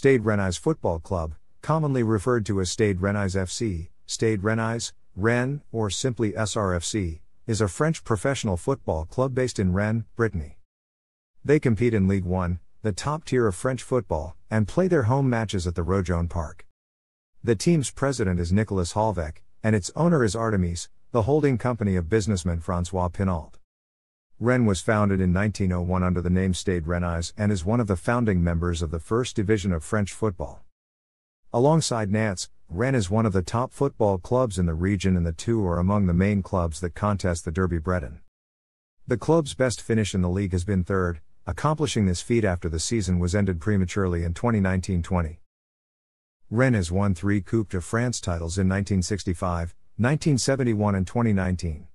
Stade Rennais Football Club, commonly referred to as Stade Rennais FC, Stade Rennais, Rennes, or simply SRFC, is a French professional football club based in Rennes, Brittany. They compete in Ligue 1, the top tier of French football, and play their home matches at the Roazhon Park. The team's president is Nicolas Holveck, and its owner is Artemis, the holding company of businessman Francois Pinault. Rennes was founded in 1901 under the name Stade Rennais and is one of the founding members of the first division of French football. Alongside Nantes, Rennes is one of the top football clubs in the region and the two are among the main clubs that contest the Derby Breton. The club's best finish in the league has been third, accomplishing this feat after the season was ended prematurely in 2019 20. Rennes has won three Coupe de France titles in 1965, 1971, and 2019.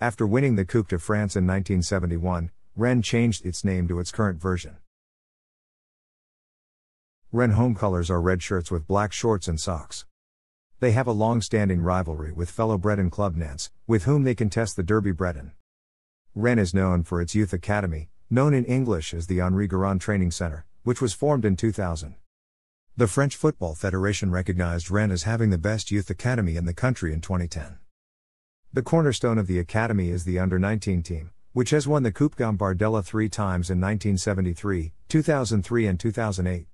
After winning the Coupe de France in 1971, Rennes changed its name to its current version. Rennes home colors are red shirts with black shorts and socks. They have a long standing rivalry with fellow Breton club Nantes, with whom they contest the Derby Breton. Rennes is known for its youth academy, known in English as the Henri Guérin Training Center, which was formed in 2000. The French Football Federation recognized Rennes as having the best youth academy in the country in 2010. The cornerstone of the academy is the under 19 team, which has won the Coupe Gambardella three times in 1973, 2003, and 2008.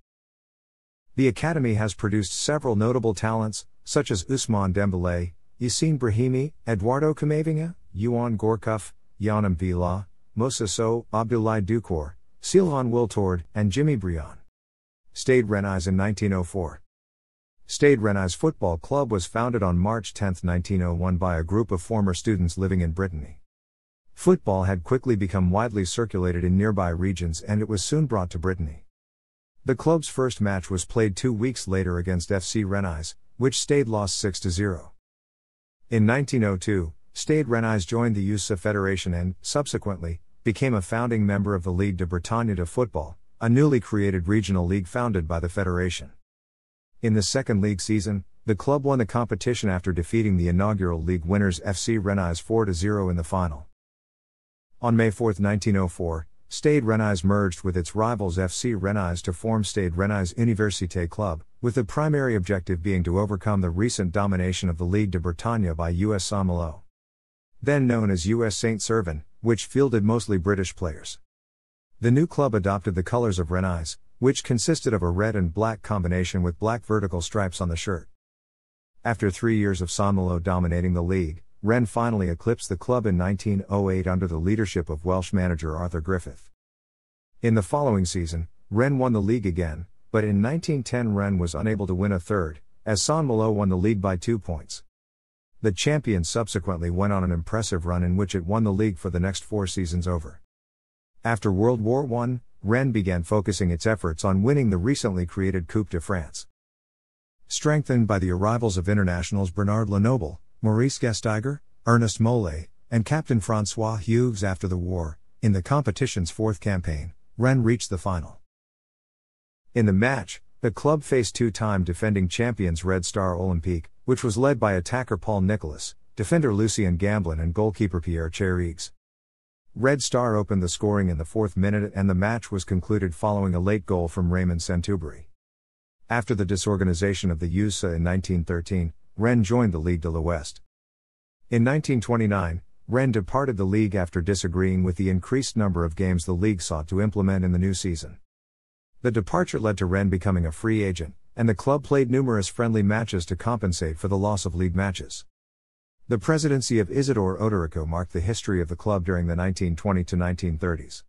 The academy has produced several notable talents, such as Ousmane Dembélé, Yassine Brahimi, Eduardo Camavinga, Yoann Gourcuff, Yann M'Vila, Moussa Sow, Abdoulaye Doucouré, Sylvain Wiltord, and Jimmy Briand. Stade Rennais in 1904. Stade Rennais Football Club was founded on March 10, 1901 by a group of former students living in Brittany. Football had quickly become widely circulated in nearby regions and it was soon brought to Brittany. The club's first match was played two weeks later against FC Rennais, which Stade lost 6 0. In 1902, Stade Rennais joined the USA Federation and, subsequently, became a founding member of the Ligue de Bretagne de Football, a newly created regional league founded by the Federation. In the second league season, the club won the competition after defeating the inaugural league winners FC Rennes 4 0 in the final. On May 4, 1904, Stade Rennes merged with its rivals FC Rennes to form Stade Rennes Université Club, with the primary objective being to overcome the recent domination of the Ligue de Bretagne by US Saint-Malo. Then known as US Saint Servan, which fielded mostly British players. The new club adopted the colors of Rennais, which consisted of a red and black combination with black vertical stripes on the shirt. After three years of Saint-Malo dominating the league, Rennes finally eclipsed the club in 1908 under the leadership of Welsh manager Arthur Griffith. In the following season, Rennes won the league again, but in 1910 Rennes was unable to win a third, as Saint-Malo won the league by two points. The champions subsequently went on an impressive run in which it won the league for the next four seasons over. After World War I, Rennes began focusing its efforts on winning the recently created Coupe de France. Strengthened by the arrivals of internationals Bernard Lenoble, Maurice Gastiger, Ernest Mole, and Captain Francois Hugues after the war, in the competition's fourth campaign, Rennes reached the final. In the match, the club faced two time defending champions Red Star Olympique, which was led by attacker Paul Nicolas, defender Lucien Gamblin, and goalkeeper Pierre Chayriguès. Red Star opened the scoring in the fourth minute and the match was concluded following a late goal from Raymond Santubéry. After the disorganization of the USA in 1913, Rennes joined the Ligue de l'Ouest. In 1929, Rennes departed the league after disagreeing with the increased number of games the league sought to implement in the new season. The departure led to Rennes becoming a free agent, and the club played numerous friendly matches to compensate for the loss of league matches. The presidency of Isidore Odorico marked the history of the club during the 1920 to 1930s.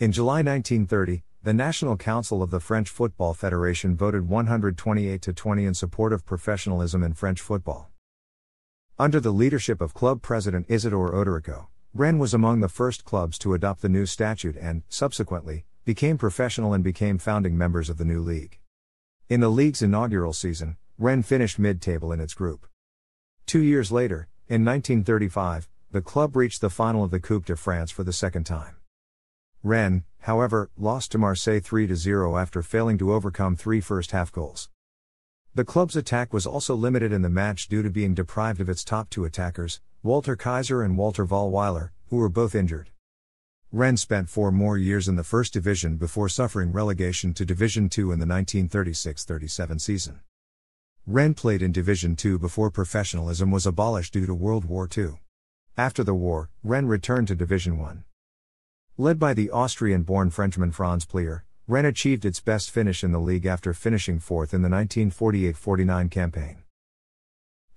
In July 1930, the National Council of the French Football Federation voted 128 to 20 in support of professionalism in French football. Under the leadership of club president Isidore Odorico, Rennes was among the first clubs to adopt the new statute and, subsequently, became professional and became founding members of the new league. In the league's inaugural season, Rennes finished mid table in its group. Two years later, in 1935, the club reached the final of the Coupe de France for the second time. Rennes, however, lost to Marseille 3 0 after failing to overcome three first half goals. The club's attack was also limited in the match due to being deprived of its top two attackers, Walter Kaiser and Walter Vollweiler, who were both injured. Rennes spent four more years in the First Division before suffering relegation to Division Two in the 1936 37 season. Rennes played in Division Two before professionalism was abolished due to World War II. After the war, Rennes returned to Division One. Led by the Austrian born Frenchman Franz Pleyer, Rennes achieved its best finish in the league after finishing fourth in the 1948 49 campaign.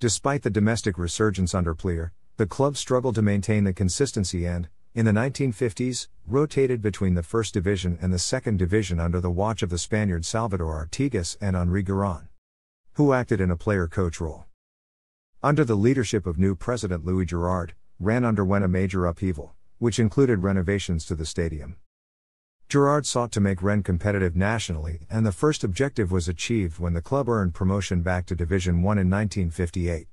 Despite the domestic resurgence under Pleyer, the club struggled to maintain the consistency and, in the 1950s, rotated between the First Division and the Second Division under the watch of the Spaniards Salvador Artigas and Henri Guérin, who acted in a player coach role. Under the leadership of new president Louis Girard, Rennes underwent a major upheaval, which included renovations to the stadium. Girard sought to make Rennes competitive nationally, and the first objective was achieved when the club earned promotion back to Division 1 in 1958.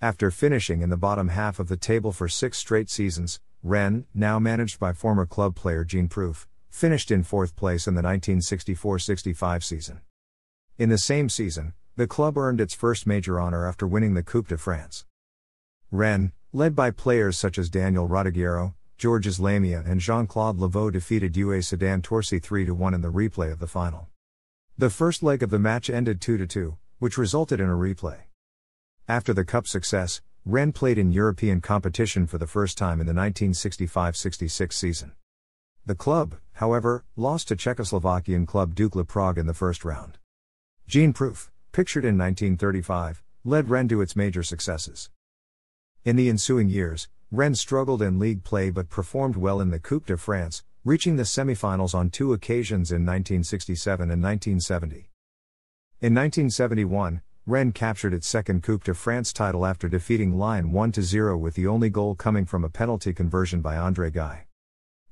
After finishing in the bottom half of the table for six straight seasons, Rennes, now managed by former club player Jean Prouff, finished in fourth place in the 1964 65 season. In the same season, the club earned its first major honor after winning the Coupe de France. Rennes, led by players such as Daniel Rodighiero, Georges Lamia, and Jean Claude Laveau, defeated UE Sedan Torcy 3 1 in the replay of the final. The first leg of the match ended 2 2, which resulted in a replay. After the Cup success, Rennes played in European competition for the first time in the 1965 66 season. The club, however, lost to Czechoslovakian club Dukla Prague in the first round. Jean Prouff, pictured in 1935, led Rennes to its major successes. In the ensuing years, Rennes struggled in league play but performed well in the Coupe de France, reaching the semifinals on two occasions in 1967 and 1970. In 1971, Rennes captured its second Coupe de France title after defeating Lyon 1 0 with the only goal coming from a penalty conversion by André Guy.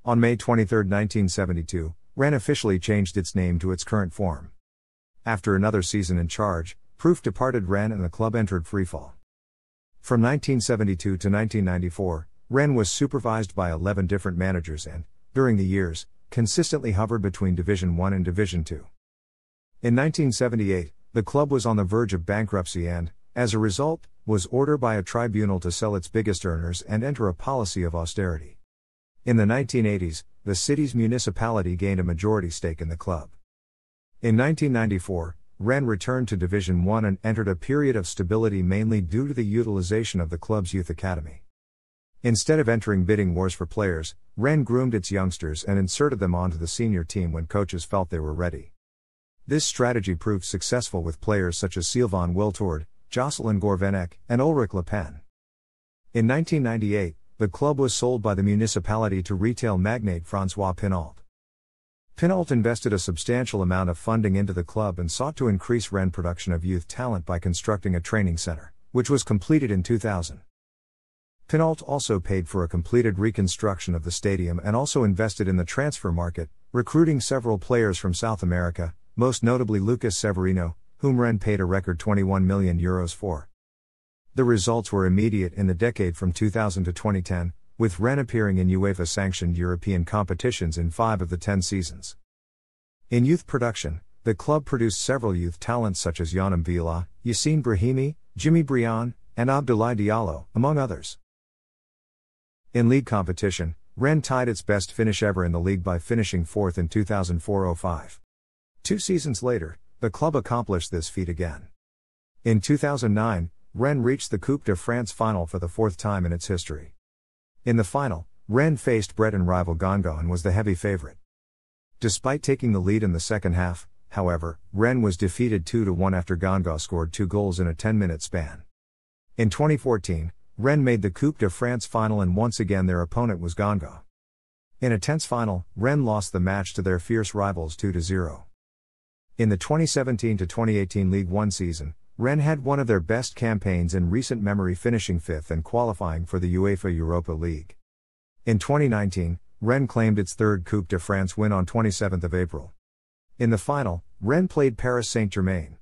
On May 23, 1972, Rennes officially changed its name to its current form. After another season in charge, Prouff departed Rennes and the club entered freefall. From 1972 to 1994, Rennes was supervised by 11 different managers and, during the years, consistently hovered between Division 1 and Division 2. In 1978, the club was on the verge of bankruptcy and, as a result, was ordered by a tribunal to sell its biggest earners and enter a policy of austerity. In the 1980s, the city's municipality gained a majority stake in the club. In 1994, Rennes returned to Division 1 and entered a period of stability mainly due to the utilization of the club's youth academy. Instead of entering bidding wars for players, Rennes groomed its youngsters and inserted them onto the senior team when coaches felt they were ready. This strategy proved successful with players such as Sylvain Wiltord, Jocelyn Gourvenec, and Ulrich Le Pen. In 1998, the club was sold by the municipality to retail magnate Francois Pinault. Pinault invested a substantial amount of funding into the club and sought to increase Rennes production of youth talent by constructing a training center, which was completed in 2000. Pinault also paid for a completed reconstruction of the stadium and also invested in the transfer market, recruiting several players from South America, most notably Lucas Severino, whom Rennes paid a record 21 million euros for. The results were immediate in the decade from 2000 to 2010, with Rennes appearing in UEFA sanctioned European competitions in five of the ten seasons. In youth production, the club produced several youth talents such as Yann M'Vila, Yassine Brahimi, Jimmy Briand, and Abdoulaye Diallo, among others. In league competition, Rennes tied its best finish ever in the league by finishing fourth in 2004 05. Two seasons later, the club accomplished this feat again. In 2009, Rennes reached the Coupe de France final for the fourth time in its history. In the final, Rennes faced Breton rival Guingamp and was the heavy favorite. Despite taking the lead in the second half, however, Rennes was defeated 2 1 after Guingamp scored two goals in a 10 minute span. In 2014, Rennes made the Coupe de France final and once again their opponent was Guingamp. In a tense final, Rennes lost the match to their fierce rivals 2 0. In the 2017 2018 Ligue 1 season, Rennes had one of their best campaigns in recent memory, finishing fifth and qualifying for the UEFA Europa League. In 2019, Rennes claimed its third Coupe de France win on 27 April. In the final, Rennes played Paris Saint Germain.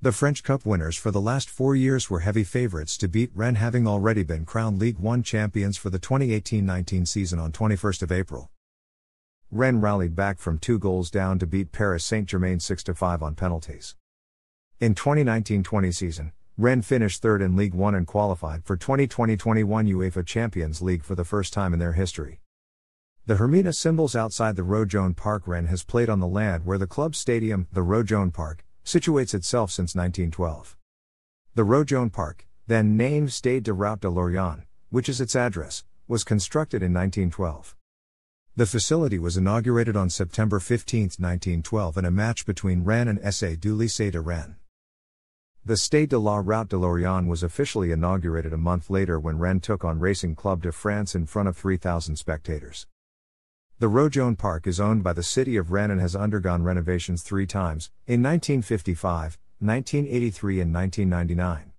The French Cup winners for the last four years were heavy favourites to beat Rennes, having already been crowned Ligue 1 champions for the 2018 19 season on 21 April. Rennes rallied back from two goals down to beat Paris Saint Germain 6 5 on penalties. In 2019 20 season, Rennes finished third in Ligue 1 and qualified for 2020 21 UEFA Champions League for the first time in their history. The Hermina symbols outside the Roazhon Park Rennes has played on the land where the club's stadium, the Roazhon Park, situates itself since 1912. The Roazhon Park, then named Stade de Route de Lorient, which is its address, was constructed in 1912. The facility was inaugurated on September 15, 1912 in a match between Rennes and SA du Lycée de Rennes. The Stade de la Route de Lorient was officially inaugurated a month later when Rennes took on Racing Club de France in front of 3,000 spectators. The Roazhon Park is owned by the city of Rennes and has undergone renovations three times, in 1955, 1983 and 1999.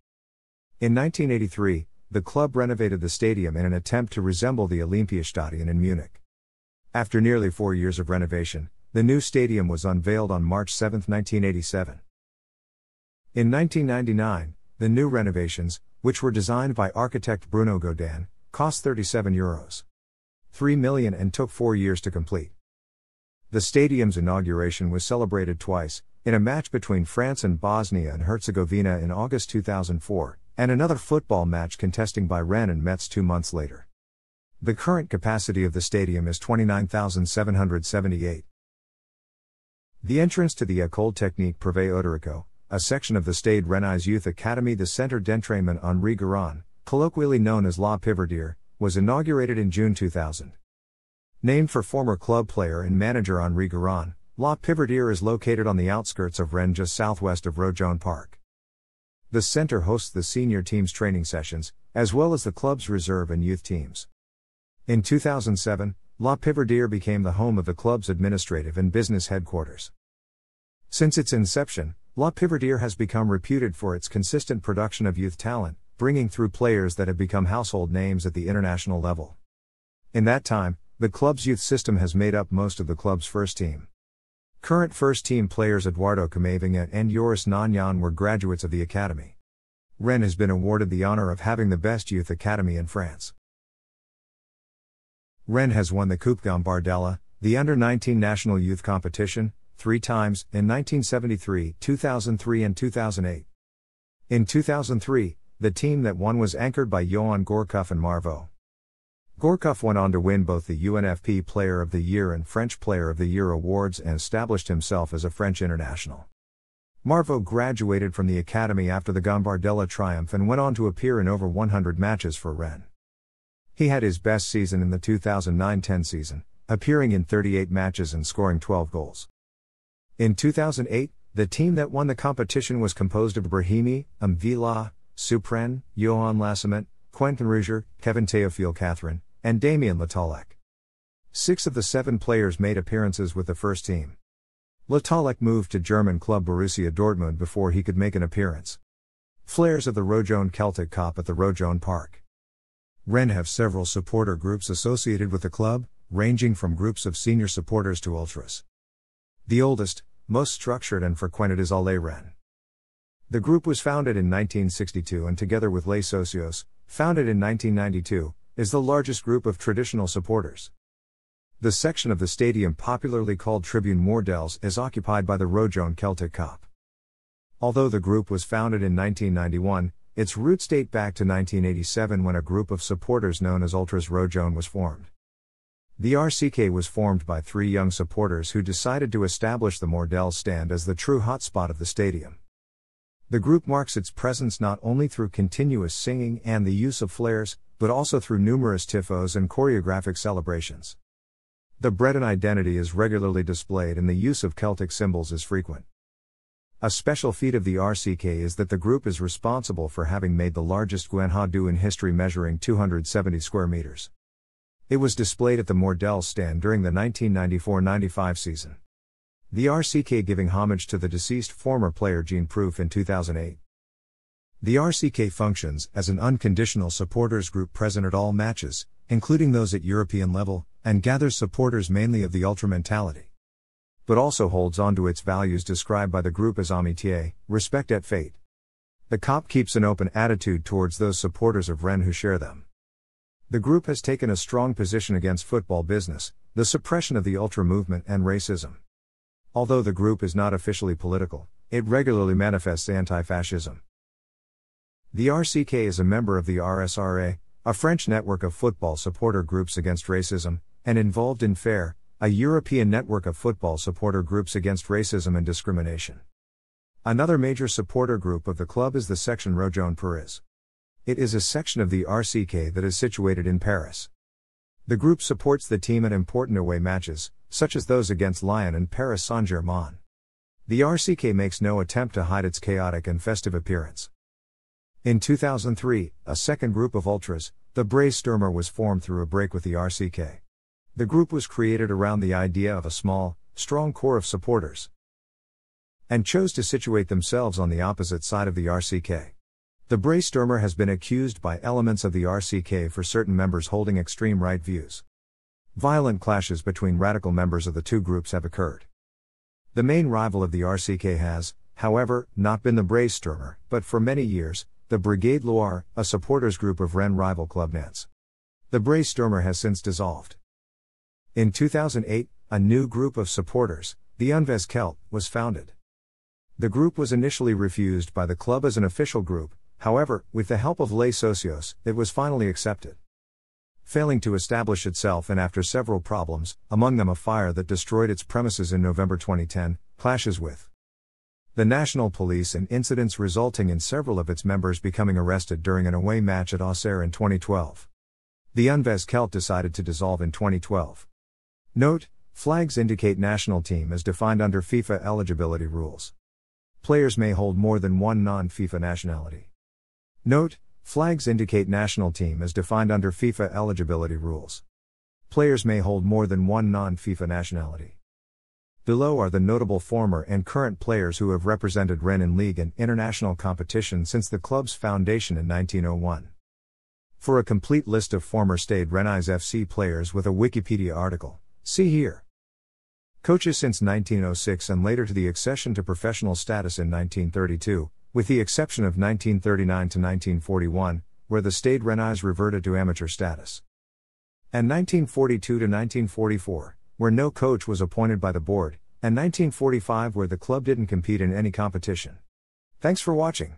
In 1983, the club renovated the stadium in an attempt to resemble the Olympiastadion in Munich. After nearly four years of renovation, the new stadium was unveiled on March 7, 1987. In 1999, the new renovations, which were designed by architect Bruno Godin, cost 37 euros. 3 million and took four years to complete. The stadium's inauguration was celebrated twice, in a match between France and Bosnia and Herzegovina in August 2004, and another football match contesting by Rennes and Metz two months later. The current capacity of the stadium is 29,778. The entrance to the École Technique Privé Odorico, a section of the Stade Rennais Youth Academy, the Centre d'Entraînement Henri Guérin, colloquially known as La Pivardière, was inaugurated in June 2000. Named for former club player and manager Henri Guérin, La Pivardière is located on the outskirts of Rennes just southwest of Roazhon Park. The center hosts the senior team's training sessions, as well as the club's reserve and youth teams. In 2007, La Pivardière became the home of the club's administrative and business headquarters. Since its inception, La Pivardière has become reputed for its consistent production of youth talent, bringing through players that have become household names at the international level. In that time, the club's youth system has made up most of the club's first team. Current first team players Eduardo Camavinga and Joris Gnagnon were graduates of the academy. Rennes has been awarded the honor of having the best youth academy in France. Rennes has won the Coupe Gambardella, the under 19 national youth competition, three times in 1973, 2003, and 2008. In 2003, the team that won was anchored by Yoann Gourcuff and Marveaux. Gourcuff went on to win both the UNFP Player of the Year and French Player of the Year awards and established himself as a French international. Marveaux graduated from the academy after the Gambardella triumph and went on to appear in over 100 matches for Rennes. He had his best season in the 2009 10 season, appearing in 38 matches and scoring 12 goals. In 2008, the team that won the competition was composed of Brahimi, M'Vila, Supren, Johan Lassement, Quentin Rougier, Kevin Théophile Catherine, and Damien Le Tallec. Six of the seven players made appearances with the first team. Le Tallec moved to German club Borussia Dortmund before he could make an appearance. Flares of the Roazhon Celtic Kop at the Roazhon Park. Rennes have several supporter groups associated with the club, ranging from groups of senior supporters to ultras. The oldest, most structured and frequented is Allez Rennes. The group was founded in 1962 and together with Les Socios, founded in 1992, is the largest group of traditional supporters. The section of the stadium popularly called Tribune Mordelles is occupied by the Roazhon Celtic Kop. Although the group was founded in 1991, its roots date back to 1987 when a group of supporters known as Ultras Roazhon was formed. The RCK was formed by three young supporters who decided to establish the Mordelles stand as the true hotspot of the stadium. The group marks its presence not only through continuous singing and the use of flares, but also through numerous tifos and choreographic celebrations. The Breton identity is regularly displayed and the use of Celtic symbols is frequent. A special feat of the RCK is that the group is responsible for having made the largest Guinha in history measuring 270 square meters. It was displayed at the Mordelles stand during the 1994 95 season. The RCK giving homage to the deceased former player Jean Prouff in 2008. The RCK functions as an unconditional supporters group present at all matches, including those at European level, and gathers supporters mainly of the ultra mentality. But also holds on to its values described by the group as amitié, respect et fate. The COP keeps an open attitude towards those supporters of Rennes who share them. The group has taken a strong position against football business, the suppression of the ultra movement, and racism. Although the group is not officially political, it regularly manifests anti fascism. The RCK is a member of the RSRA, a French network of football supporter groups against racism, and involved in FARE, a European network of football supporter groups against racism and discrimination. Another major supporter group of the club is the Section Rojaune Paris. It is a section of the RCK that is situated in Paris. The group supports the team at important away matches, such as those against Lyon and Paris Saint Germain. The RCK makes no attempt to hide its chaotic and festive appearance. In 2003, a second group of ultras, the Breizh Stürmer, was formed through a break with the RCK. The group was created around the idea of a small, strong core of supporters and chose to situate themselves on the opposite side of the RCK. The Breizh Stürmer has been accused by elements of the RCK for certain members holding extreme right views. Violent clashes between radical members of the two groups have occurred. The main rival of the RCK has, however, not been the Breizh Stürmer, but for many years, the Brigade Loire, a supporters group of Rennes rival Club Nantes. The Breizh Stürmer has since dissolved. In 2008, a new group of supporters, the Unves Celt, was founded. The group was initially refused by the club as an official group, however, with the help of Les Socios, it was finally accepted. Failing to establish itself and after several problems, among them a fire that destroyed its premises in November 2010, clashes with the National Police and incidents resulting in several of its members becoming arrested during an away match at Auxerre in 2012. The Unves Celt decided to dissolve in 2012. Note, flags indicate national team as defined under FIFA eligibility rules. Players may hold more than one non FIFA nationality. Note, flags indicate national team as defined under FIFA eligibility rules. Players may hold more than one non FIFA nationality. Below are the notable former and current players who have represented Rennes in league and international competition since the club's foundation in 1901. For a complete list of former Stade Rennais FC players with a Wikipedia article, see here. Coaches since 1906 and later to the accession to professional status in 1932, with the exception of 1939 to 1941, where the Stade Rennais reverted to amateur status. And 1942 to 1944 where no coach was appointed by the board, and 1945 where the club didn't compete in any competition. Thanks for watching.